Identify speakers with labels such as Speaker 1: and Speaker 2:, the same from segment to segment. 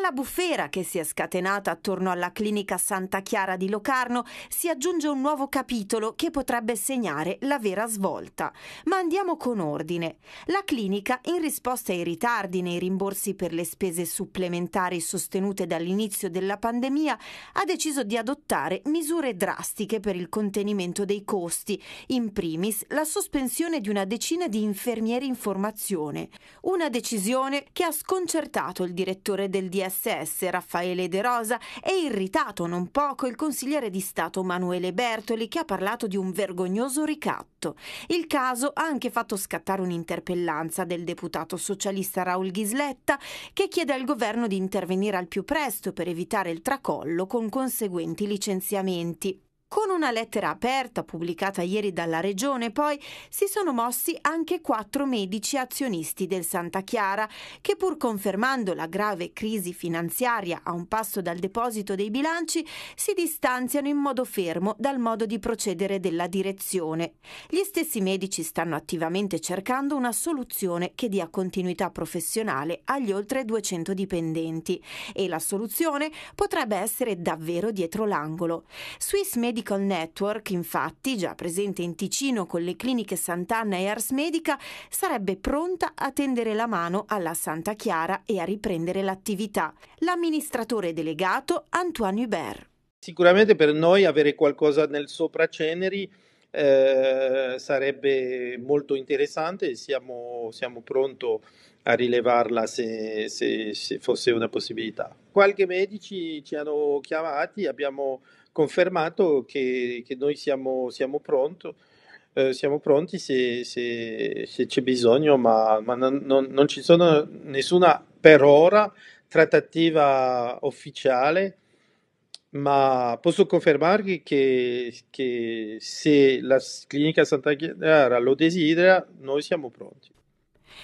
Speaker 1: Alla bufera che si è scatenata attorno alla clinica Santa Chiara di Locarno si aggiunge un nuovo capitolo che potrebbe segnare la vera svolta. Ma andiamo con ordine. La clinica, in risposta ai ritardi nei rimborsi per le spese supplementari sostenute dall'inizio della pandemia, ha deciso di adottare misure drastiche per il contenimento dei costi, in primis la sospensione di una decina di infermieri in formazione. Una decisione che ha sconcertato il direttore del DSM DSS Raffaele De Rosa e irritato non poco il consigliere di Stato Manuele Bertoli che ha parlato di un vergognoso ricatto. Il caso ha anche fatto scattare un'interpellanza del deputato socialista Raul Ghisletta che chiede al governo di intervenire al più presto per evitare il tracollo con conseguenti licenziamenti. Con una lettera aperta pubblicata ieri dalla Regione, poi si sono mossi anche quattro medici azionisti del Santa Chiara, che pur confermando la grave crisi finanziaria a un passo dal deposito dei bilanci, si distanziano in modo fermo dal modo di procedere della direzione. Gli stessi medici stanno attivamente cercando una soluzione che dia continuità professionale agli oltre 200 dipendenti e la soluzione potrebbe essere davvero dietro l'angolo. Swiss Medical Medical Network, infatti, già presente in Ticino con le cliniche Sant'Anna e Ars Medica, sarebbe pronta a tendere la mano alla Santa Chiara e a riprendere l'attività. L'amministratore delegato Antoine Hubert.
Speaker 2: Sicuramente per noi avere qualcosa nel sopraceneri eh, sarebbe molto interessante siamo, siamo pronti a rilevarla se, se, se, fosse una possibilità. Qualche medici ci hanno chiamati, abbiamo confermato che, che noi siamo, siamo pronti. Eh, siamo pronti se, se, se, c'è bisogno, ma, ma non, non, non, ci sono nessuna per ora trattativa ufficiale, ma posso confermarvi che, che se la clinica Santa Chiara lo desidera, noi siamo pronti.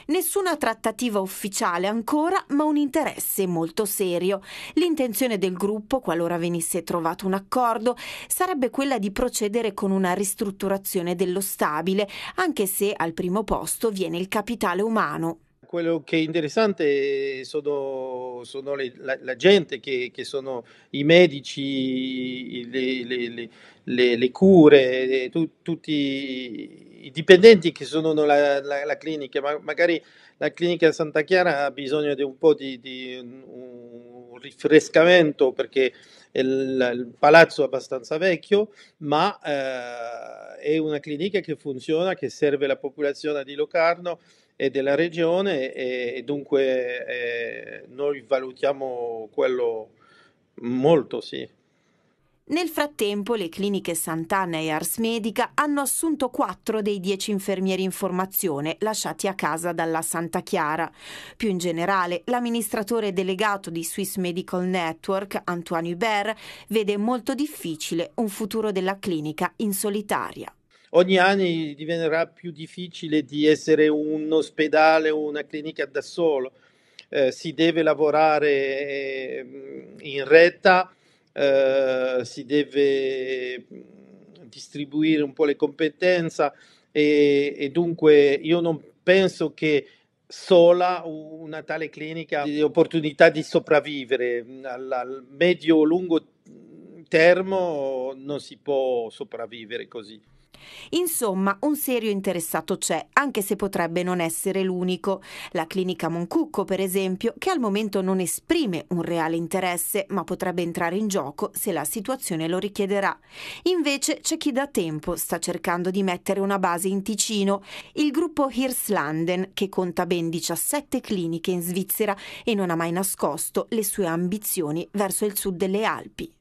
Speaker 1: Nessuna trattativa ufficiale ancora, ma un interesse molto serio. L'intenzione del gruppo, qualora venisse trovato un accordo, sarebbe quella di procedere con una ristrutturazione dello stabile, anche se al primo posto viene il capitale umano.
Speaker 2: Quello che è interessante sono, sono le, la, la, gente, che, che, sono i medici, le, le, le, cure, tu, tutti i dipendenti che sono nella la, la clinica, ma magari la clinica Santa Chiara ha bisogno di un po' di, di un rinfrescamento perché il, il, palazzo è abbastanza vecchio, ma eh, è una clinica che funziona, che serve la popolazione di Locarno e della regione e, e dunque eh, noi valutiamo quello molto, sì.
Speaker 1: Nel frattempo le cliniche Sant'Anna e Ars Medica hanno assunto quattro dei dieci infermieri in formazione lasciati a casa dalla Santa Chiara. Più in generale, l'amministratore delegato di Swiss Medical Network, Antoine Hubert, vede molto difficile un futuro della clinica in solitaria.
Speaker 2: Ogni anno diventerà più difficile di essere un ospedale o una clinica da solo. Eh, si deve lavorare eh, in retta eh, si deve mm, distribuire un po' le competenze e, e dunque io non penso che sola una tale clinica abbia opportunità di sopravvivere al, al medio-lungo termo non si può sopravvivere così.
Speaker 1: Insomma, un serio interessato c'è, anche se potrebbe non essere l'unico. La clinica Moncucco, per esempio, che al momento non esprime un reale interesse, ma potrebbe entrare in gioco se la situazione lo richiederà. Invece c'è chi da tempo sta cercando di mettere una base in Ticino, il gruppo Hirslanden, che conta ben 17 cliniche in Svizzera e non ha mai nascosto le sue ambizioni verso il sud delle Alpi.